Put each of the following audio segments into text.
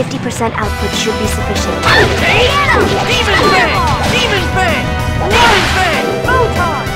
50% output should be sufficient. Demon Fang! Demon Fang! Roaring Fang! Photon!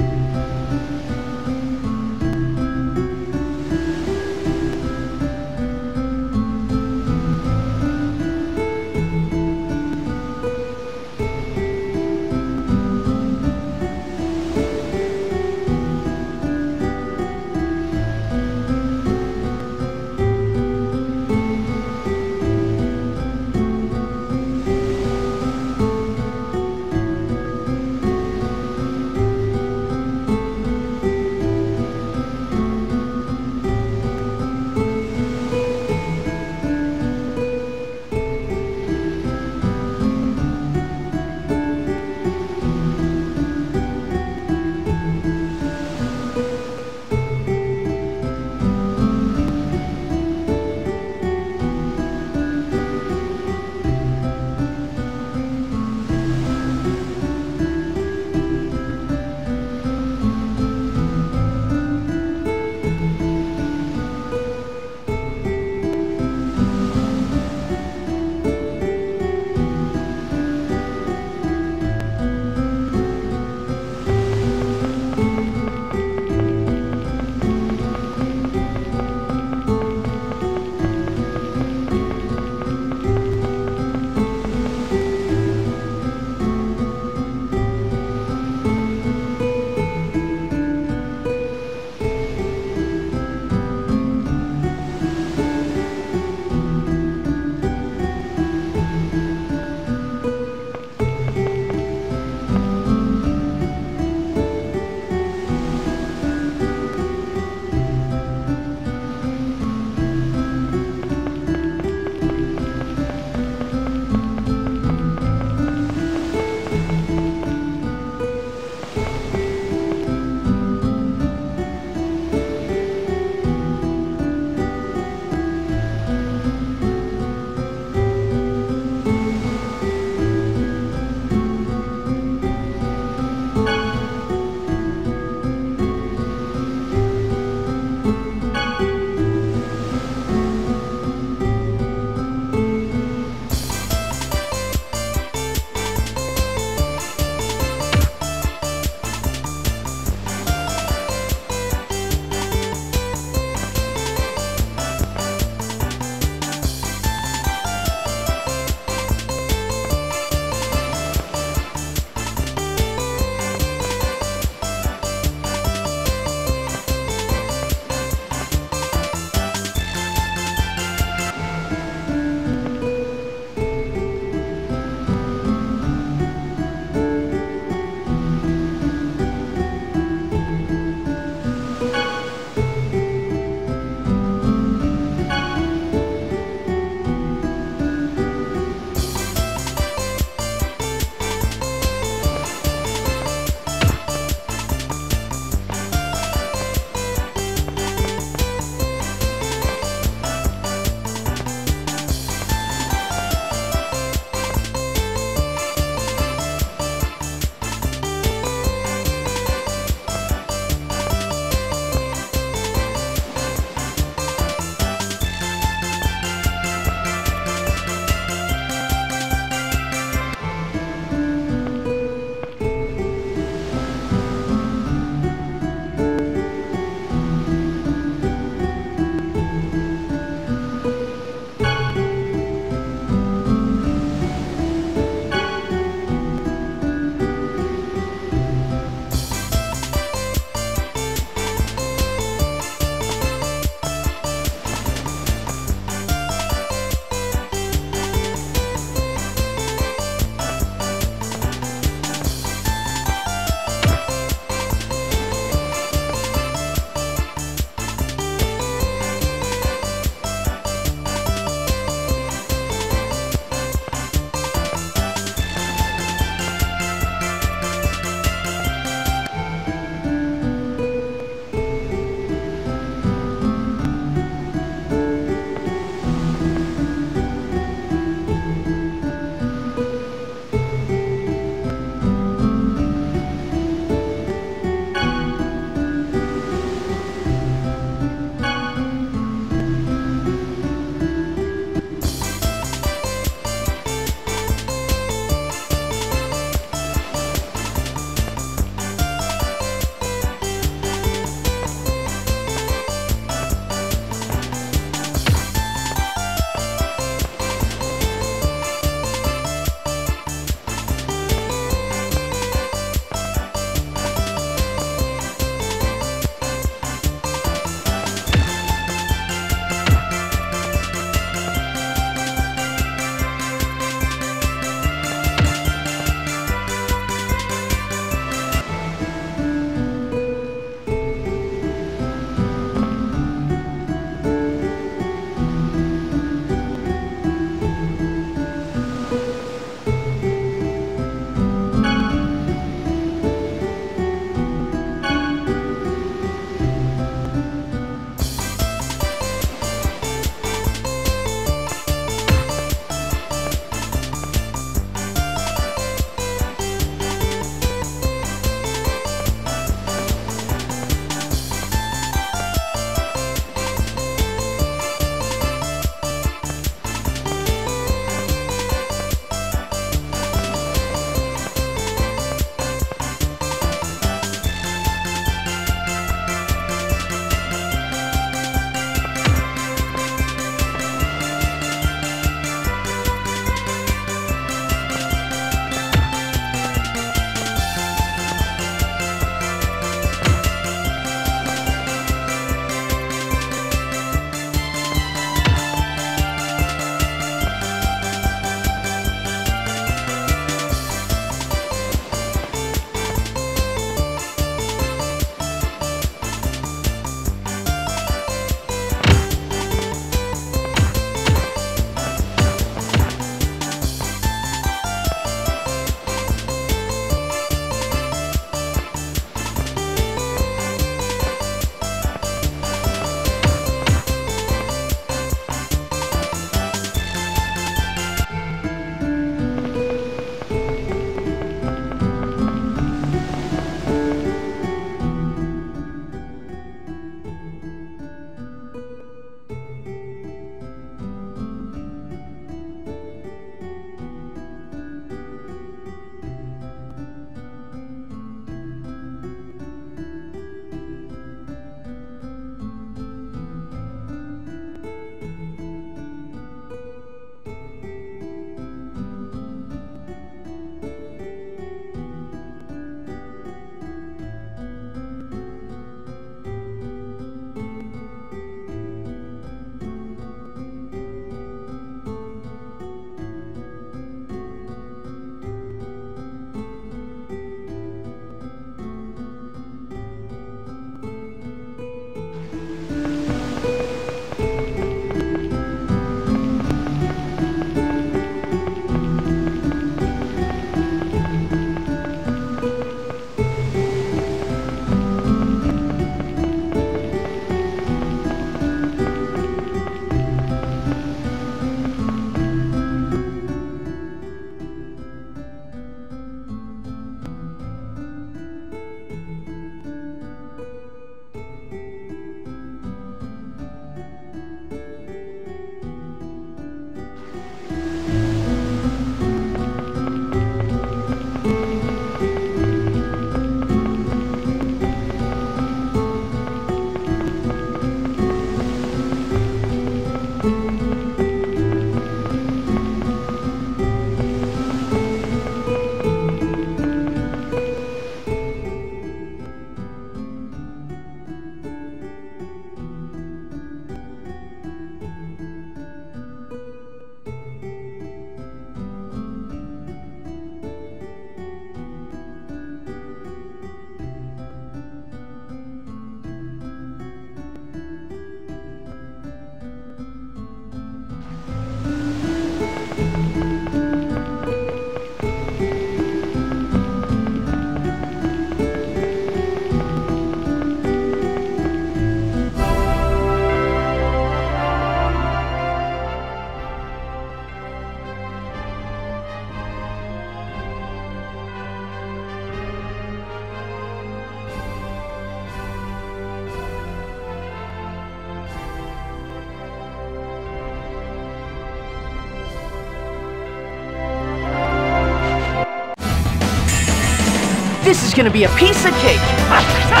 Gonna be a piece of cake. All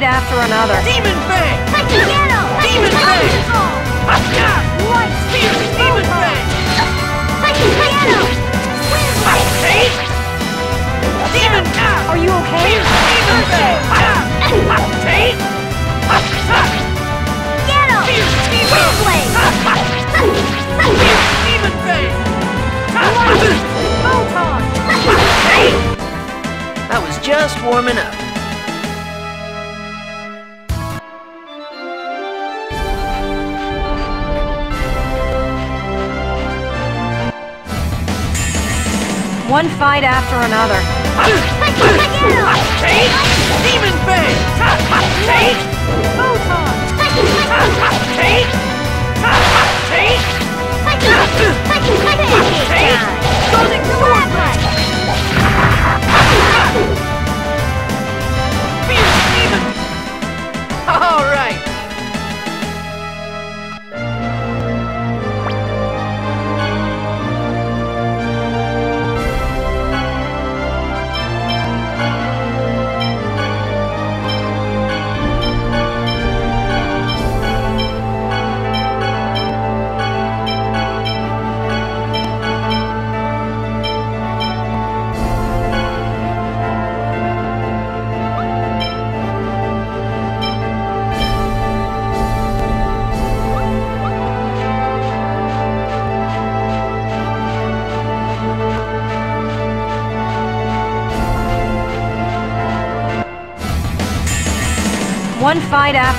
fight after another. Demon Fang! Demon Fang! Fierce Demon Fang! Demon Are you okay? Demon Fang! Demon Fierce Demon Fang! That was just warming up. One fight after another. Demon Fang!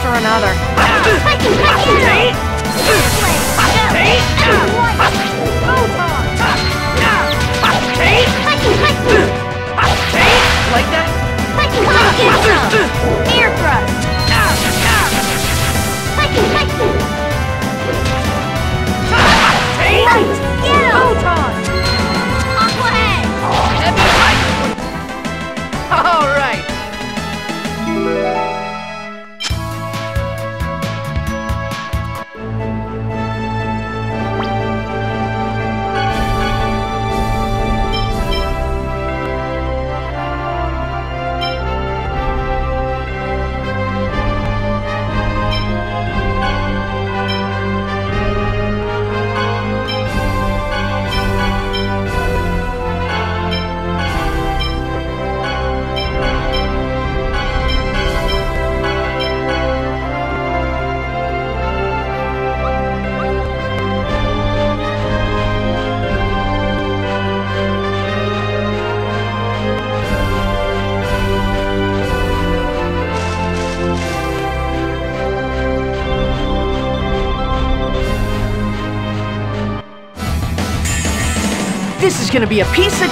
After another. Like that? Gonna be a piece of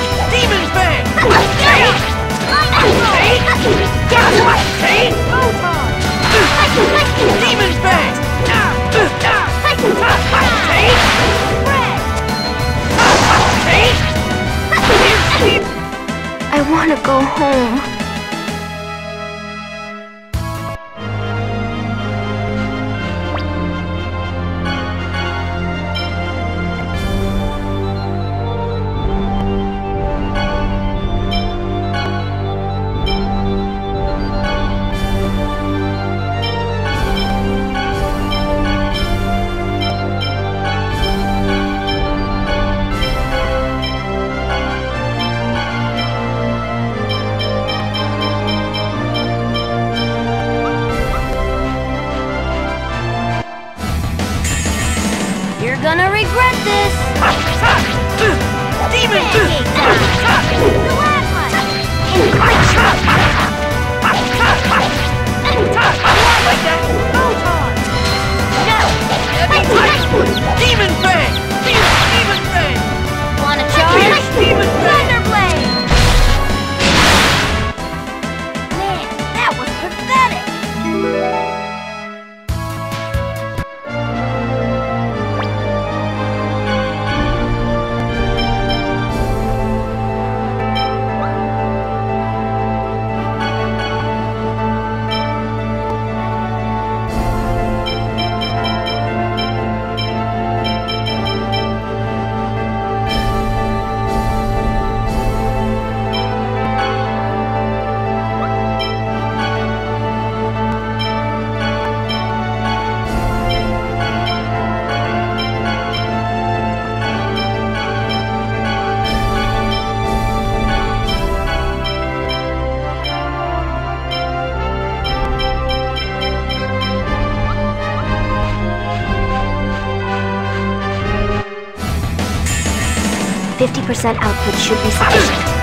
80% output should be sufficient.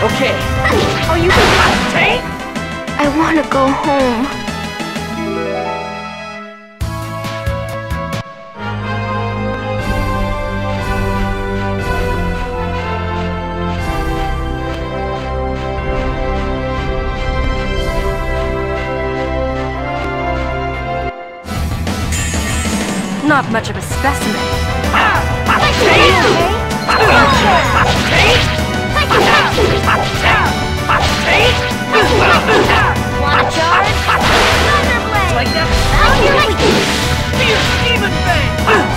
Okay. Are you insane? I wanna go home. Much of a specimen? Wanna charge? Thunderblade! Like that? Found your weakness! Fierce Demon Fang!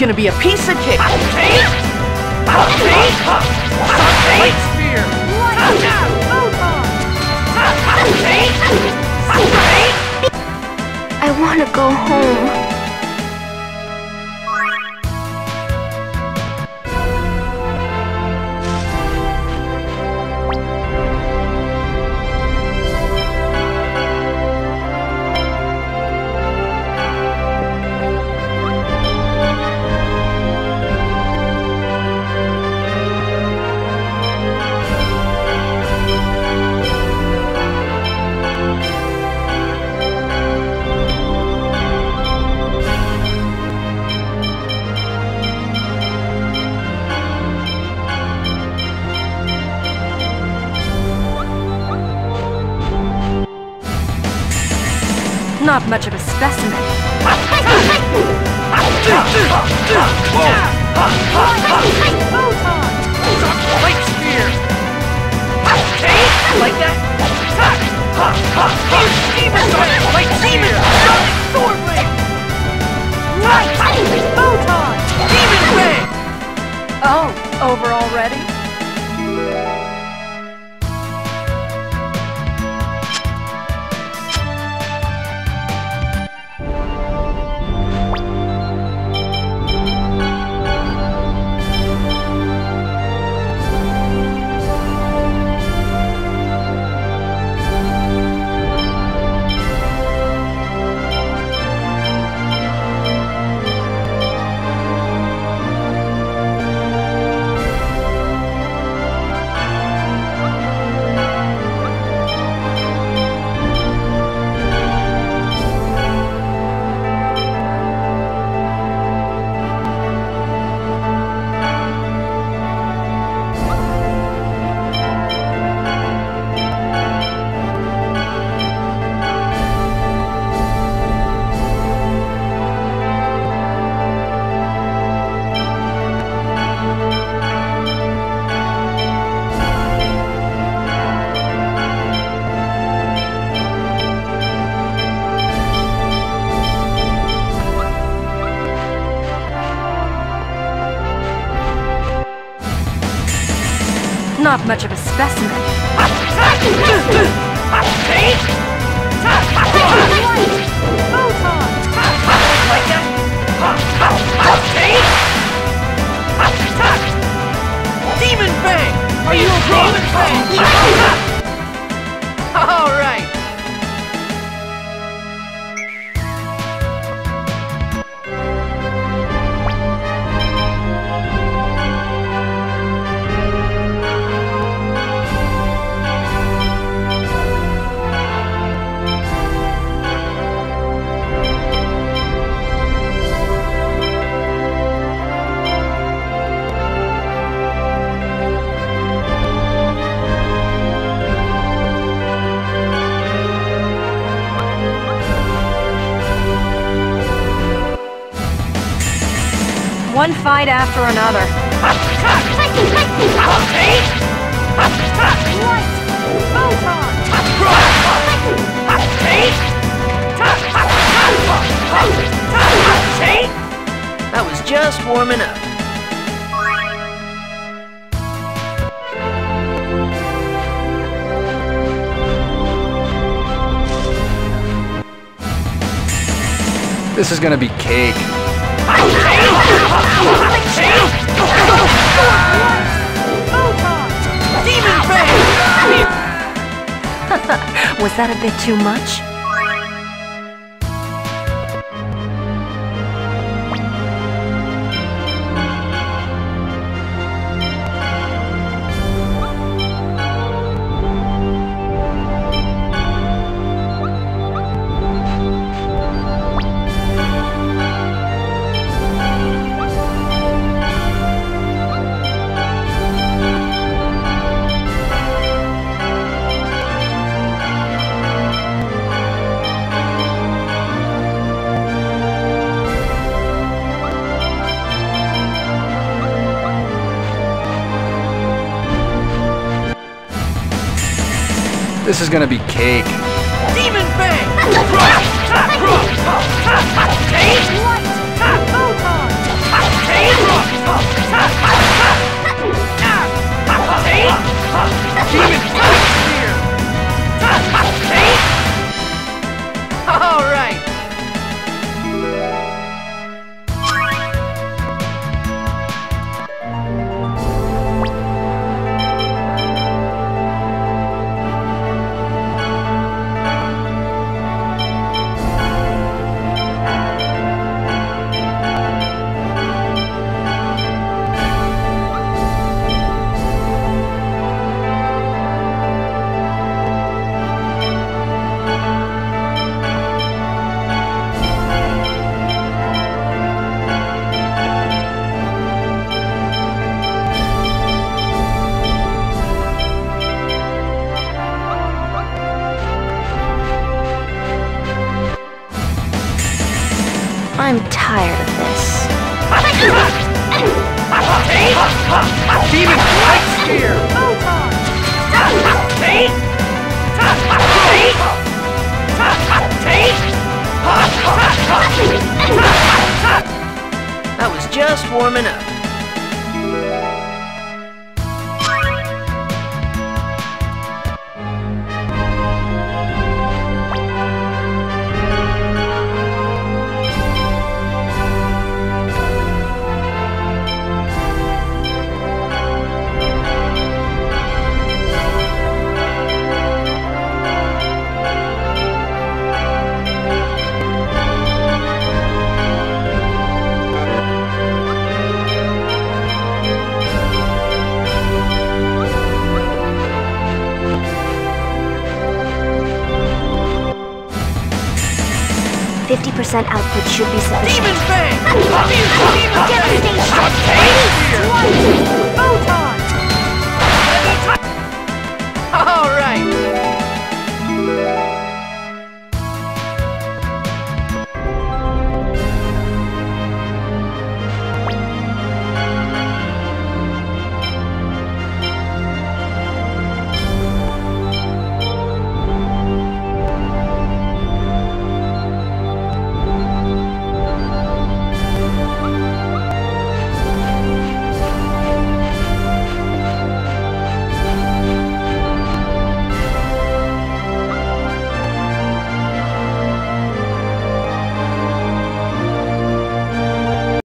Gonna be a piece of cake. Light spear! I want to go home. Not much of a specimen. Light spear! Like that? Light demon! Fang! Oh, over already? Much of a specimen. Demon fang! Are you okay? Demon fang! Fight after another. That was just warming up. This is gonna be cake. Was that a bit too much? This is gonna be cake. Demon fang! Output should be sufficient.